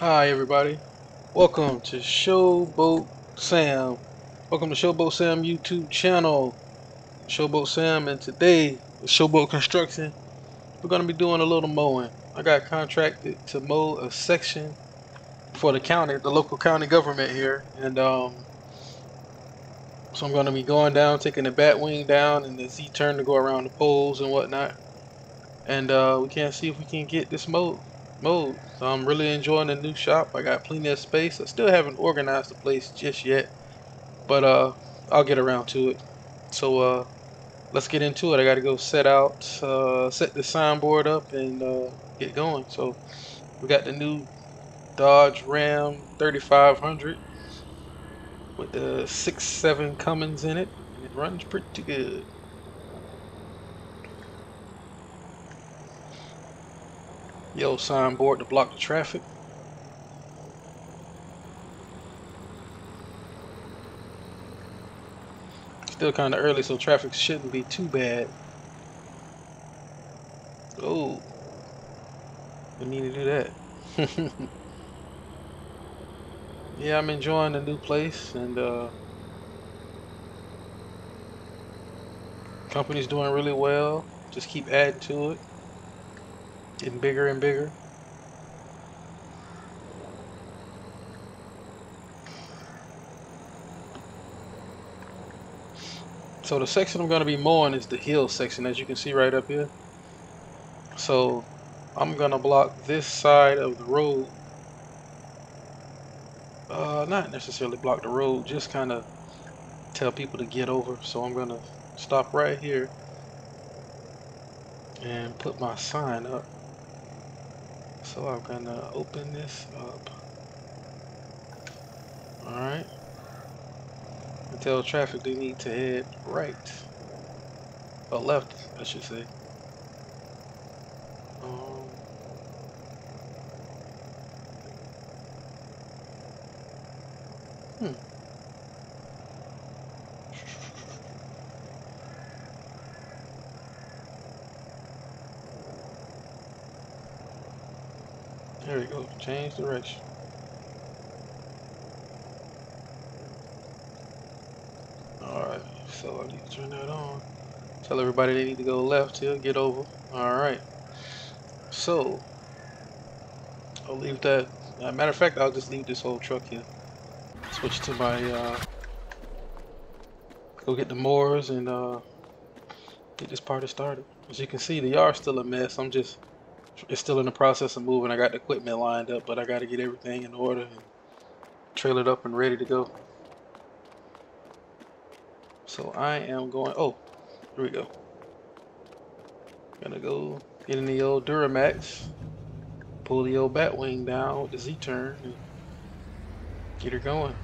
Hi everybody. Welcome to Showboat Sam. Welcome to Showboat Sam YouTube channel. Showboat Sam and today with Showboat Construction we're going to be doing a little mowing. I got contracted to mow a section for the county, the local county government here and um, so I'm going to be going down, taking the bat wing down and the Z-turn to go around the poles and whatnot. And uh, we can't see if we can get this mowed mode. So I'm really enjoying the new shop. I got plenty of space. I still haven't organized the place just yet, but uh, I'll get around to it. So uh, let's get into it. I got to go set out, uh, set the signboard up, and uh, get going. So we got the new Dodge Ram 3500 with the six seven Cummins in it. It runs pretty good. Yellow signboard to block the traffic. Still kind of early, so traffic shouldn't be too bad. Oh, we need to do that. yeah, I'm enjoying the new place, and uh, company's doing really well. Just keep adding to it, getting bigger and bigger. So the section I'm going to be mowing is the hill section as you can see right up here. So I'm going to block this side of the road. Uh, not necessarily block the road, just kind of tell people to get over. So I'm going to stop right here and put my sign up. So I'm to open this up. Alright and tell traffic they need to head right. Or left, I should say. Um, hmm. There we go. Change direction. Alright, so I need to turn that on. Tell everybody they need to go left here, get over. Alright. So, I'll leave that. Matter of fact, I'll just leave this whole truck here. Switch to my, uh, go get the moors and uh, get this party started. As you can see, the yard's still a mess. I'm just, it's still in the process of moving. I got the equipment lined up, but I got to get everything in order and trail it up and ready to go. So I am going, oh, here we go. Gonna go get in the old Duramax, pull the old Batwing down with the Z-turn, and get her going.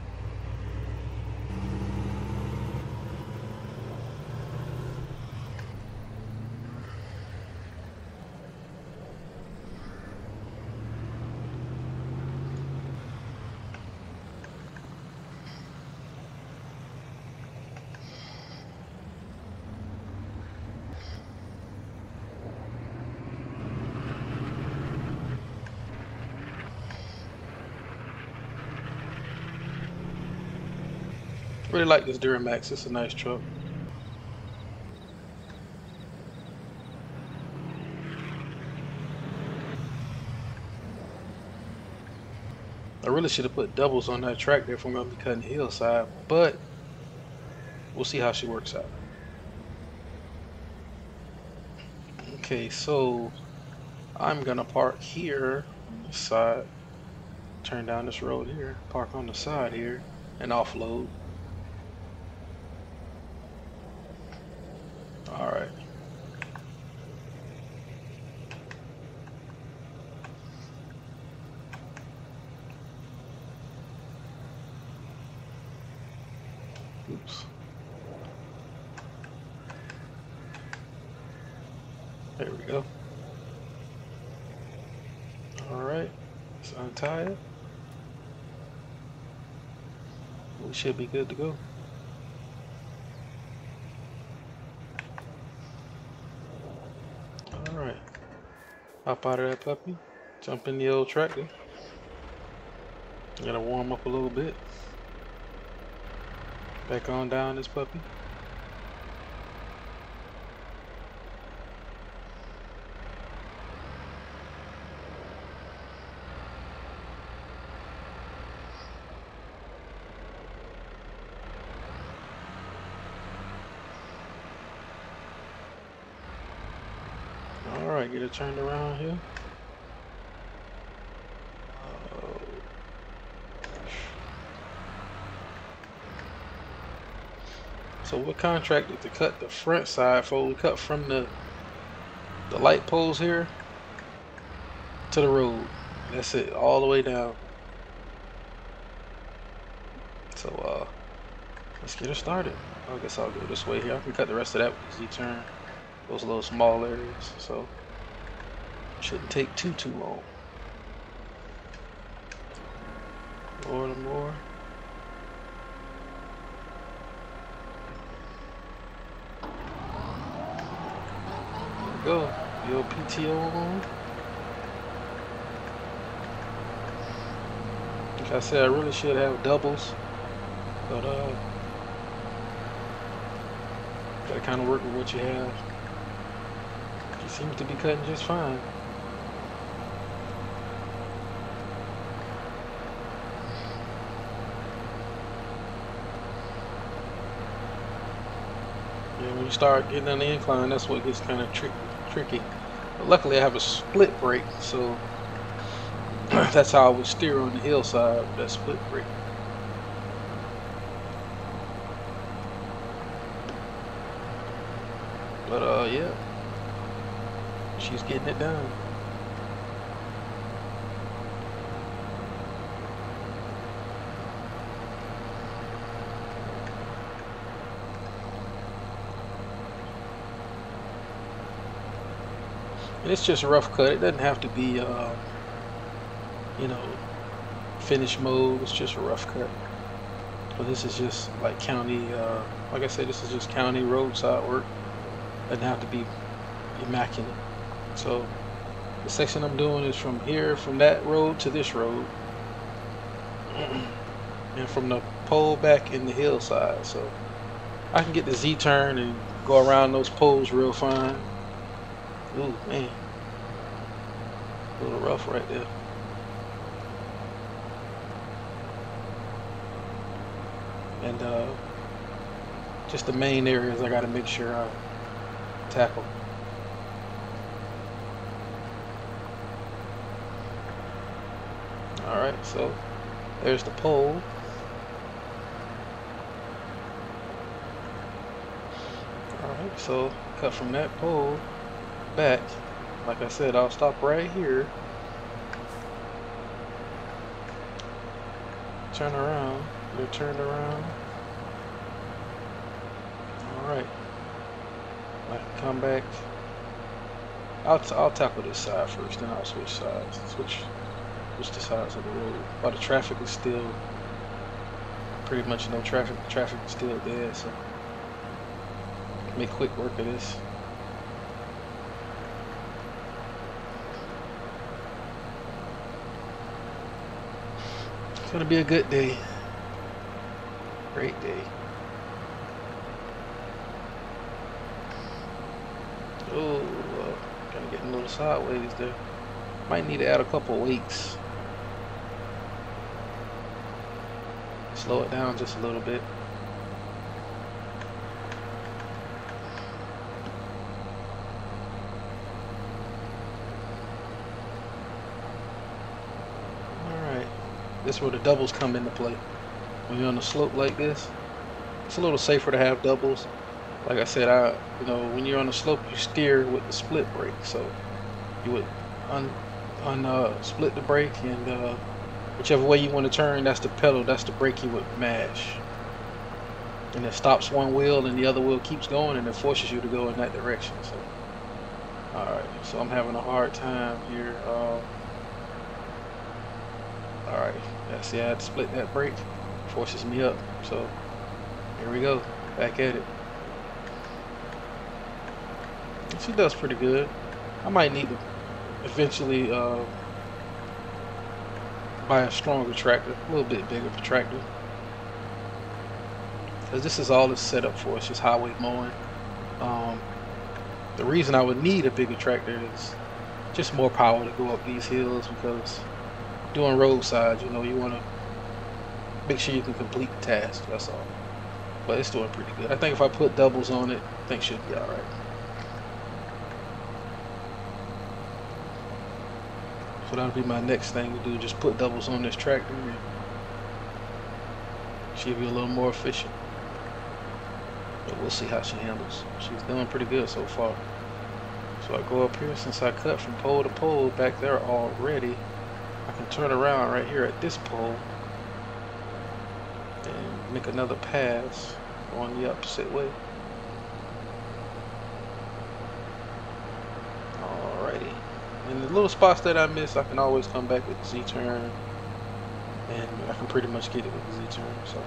Like this Duramax. It's a nice truck. I really should have put doubles on that track there if I'm going to be cutting the hillside, but we'll see how she works out. Okay, so I'm going to park here on side, turn down this road here, park on the side here, and offload. Oops. There we go. Alright, let's untie it. We should be good to go. Alright. Hop out of that puppy. Jump in the old tractor. Gotta warm up a little bit. Back on down this puppy. Alright, get it turned around here. So we're contracted to cut the front side for we cut from the the light poles here to the road. That's it, all the way down. So uh let's get it started. I guess I'll go this way here. I can cut the rest of that with Z-turn. Those little small areas. So shouldn't take too too long. More and more. Go. Your PTO. Like I said, I really should have doubles. But, uh, gotta kind of work with what you have. You seem to be cutting just fine. You start getting on the incline, that's what gets kind of tricky tricky. But luckily I have a split brake, so that's how I would steer on the hillside with that split brake. But uh yeah. She's getting it done. It's just a rough cut. It doesn't have to be, uh, you know, finish mode. It's just a rough cut. But this is just like county, uh, like I said, this is just county roadside work. Doesn't have to be immaculate. So the section I'm doing is from here, from that road to this road. and from the pole back in the hillside. So I can get the Z-turn and go around those poles real fine. Ooh, man. A little rough right there. And uh, just the main areas I got to make sure I tackle. Alright, so there's the pole. Alright, so cut from that pole back, like I said, I'll stop right here. Turn around. You're turned around. Alright. I can come back. I'll, I'll tackle this side first, then I'll switch sides. Switch, switch the sides of the road. While the traffic is still pretty much no traffic, the traffic is still dead, so make quick work of this. It's gonna be a good day. Great day. Oh, uh, kind of getting a little sideways there. Might need to add a couple weights. Slow it down just a little bit. This is where the doubles come into play. When you're on a slope like this, it's a little safer to have doubles. Like I said, I you know when you're on a slope, you steer with the split brake. So you would un, un uh, split the brake, and uh, whichever way you want to turn, that's the pedal, that's the brake you would mash. And it stops one wheel, and the other wheel keeps going, and it forces you to go in that direction. So, all right. So I'm having a hard time here. Uh, Alright, yeah, see I had to split that brake. Forces me up. So here we go. Back at it. She does pretty good. I might need to eventually uh, buy a stronger tractor, a little bit bigger tractor. Because this is all it's set up for, it's just highway mowing. Um, the reason I would need a bigger tractor is just more power to go up these hills because doing roadside, you know, you want to make sure you can complete the task, that's all. But it's doing pretty good. I think if I put doubles on it, I think should be alright. So that'll be my next thing to do, just put doubles on this tractor and she'll be a little more efficient. But we'll see how she handles. She's doing pretty good so far. So I go up here, since I cut from pole to pole back there already, I can turn around right here at this pole and make another pass on the opposite way. Alrighty. And the little spots that I miss, I can always come back with the Z-turn and I can pretty much get it with the Z-turn, so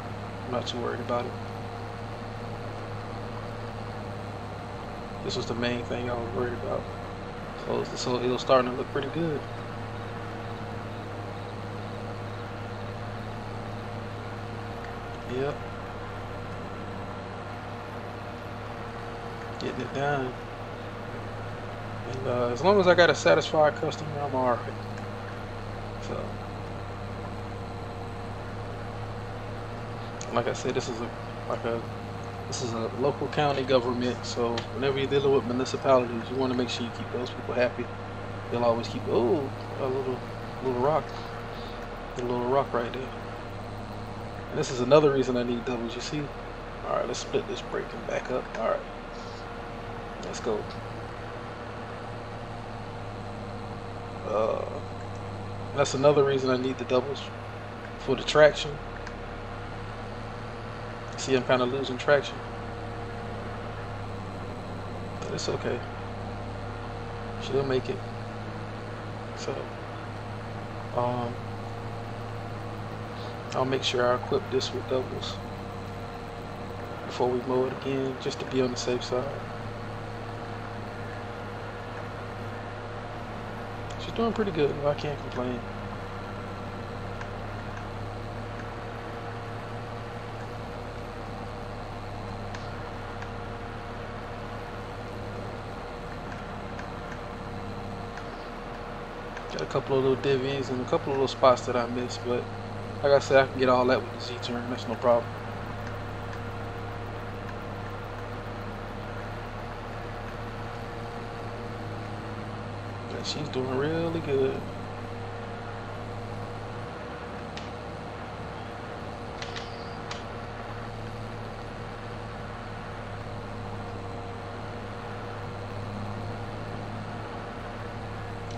I'm not too worried about it. This was the main thing I was worried about. So this whole hill starting to look pretty good. Yep. Getting it done. And uh, as long as I got a satisfied customer, I'm alright. So, like I said, this is a like a this is a local county government, so whenever you're dealing with municipalities, you want to make sure you keep those people happy. They'll always keep, oh, a little, little rock, a little rock right there. And this is another reason I need doubles, you see? All right, let's split this brake and back up. All right, let's go. Uh, that's another reason I need the doubles for the traction. See, I'm kind of losing traction. But it's okay. She'll make it. So, um, I'll make sure I equip this with doubles before we mow it again, just to be on the safe side. She's doing pretty good. I can't complain. Got a couple of little divvies and a couple of little spots that I missed, but like I said, I can get all that with the Z-turn. That's no problem. she's doing really good.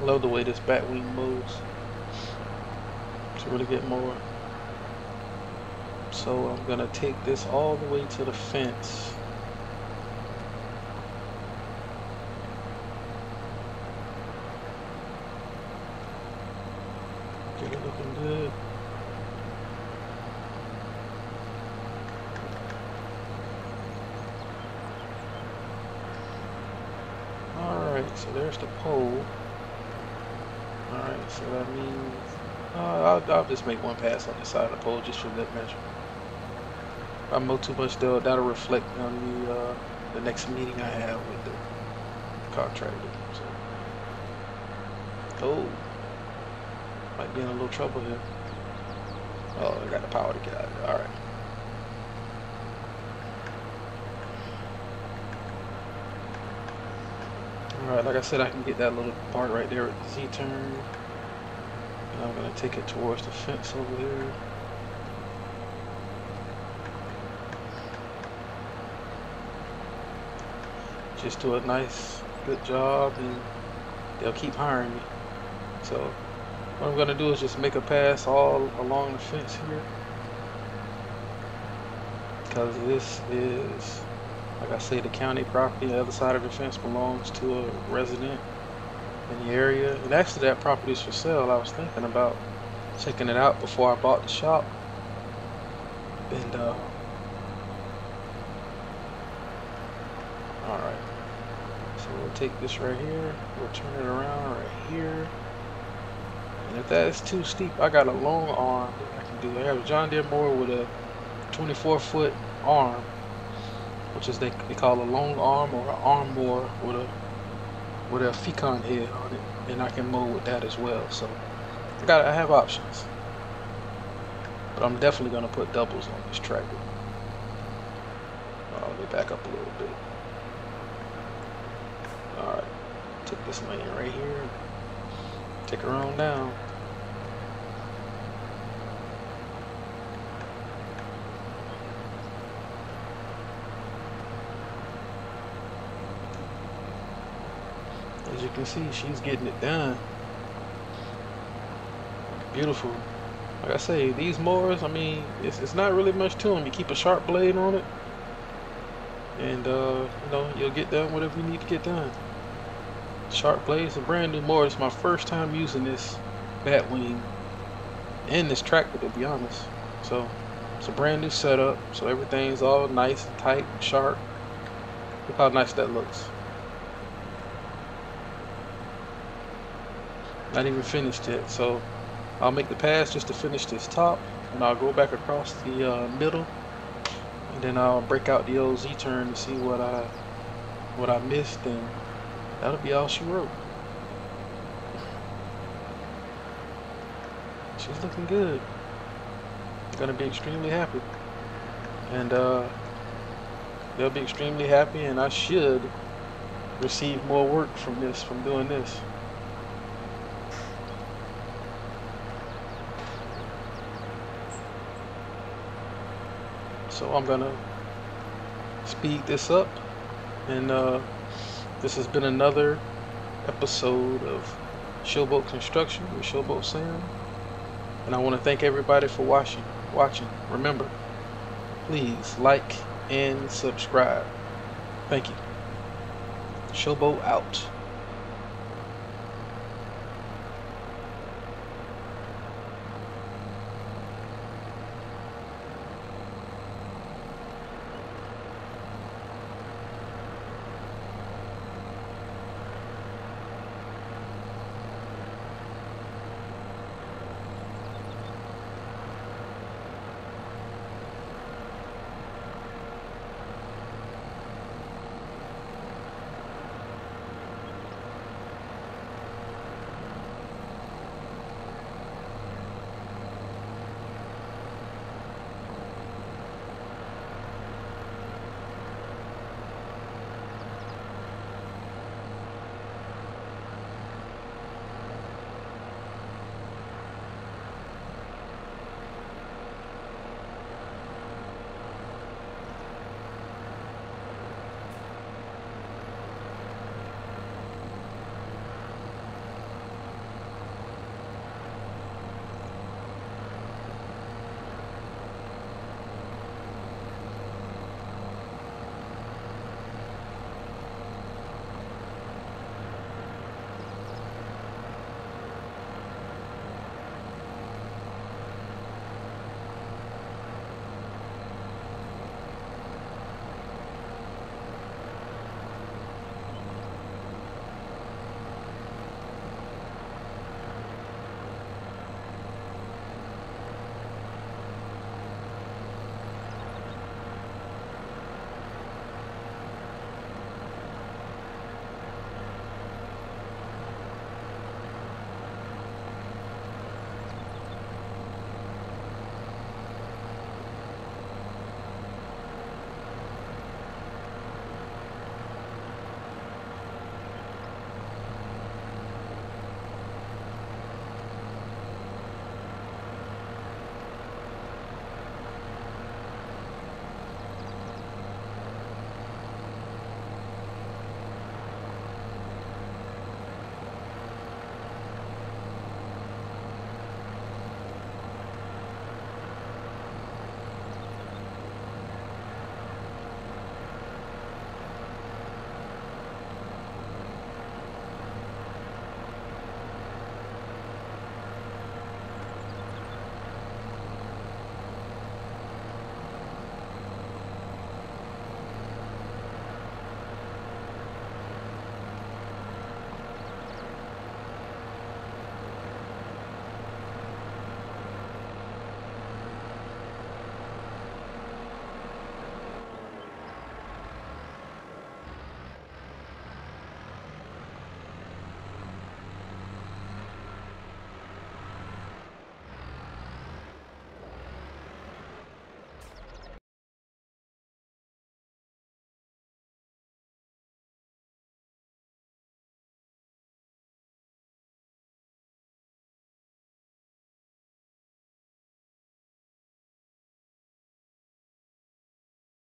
Love the way this bat wing moves. To really get more. So I'm gonna take this all the way to the fence. Get it looking good. Alright, so there's the pole. Alright, so that means... Uh, I'll, I'll just make one pass on the side of the pole just for that measure. I mow too much, though, that'll reflect on the, uh, the next meeting I have with the contractor. So. Oh. Might be in a little trouble here. Oh, I got the power to get out of there. Alright. Alright, like I said, I can get that little part right there with the Z-turn. And I'm going to take it towards the fence over here. Just do a nice, good job and they'll keep hiring me. So what I'm going to do is just make a pass all along the fence here. Because this is like I say, the county property, the other side of the fence belongs to a resident in the area. And actually that property is for sale. I was thinking about checking it out before I bought the shop. And uh Alright. So we'll take this right here, we'll turn it around right here. And if that is too steep, I got a long arm I can do. I have a John Deere mower with a 24 foot arm, which is they, they call a long arm or an arm mower with a with a Fecon head on it, and I can mow with that as well. So I got I have options, but I'm definitely gonna put doubles on this tractor. Let me back up a little bit. All right, take this lane right here, take her on down. As you can see, she's getting it done. Beautiful. Like I say, these mowers, I mean, it's, it's not really much to them. You keep a sharp blade on it, and uh, you know, you'll get done whatever you need to get done. Sharp blades, a brand new mower. It's my first time using this Batwing and this tractor, to be honest. So, it's a brand new setup, so everything's all nice, and tight, sharp. Look how nice that looks. Not even finished yet. So I'll make the pass just to finish this top and I'll go back across the uh, middle and then I'll break out the old Z-turn to see what I what I missed and that'll be all she wrote. She's looking good. Gonna be extremely happy. And uh, they'll be extremely happy and I should receive more work from this, from doing this. So I'm gonna speed this up and uh, this has been another episode of Showboat Construction with Showboat Sam. And I want to thank everybody for watching watching. Remember please like and subscribe. Thank you. Showboat out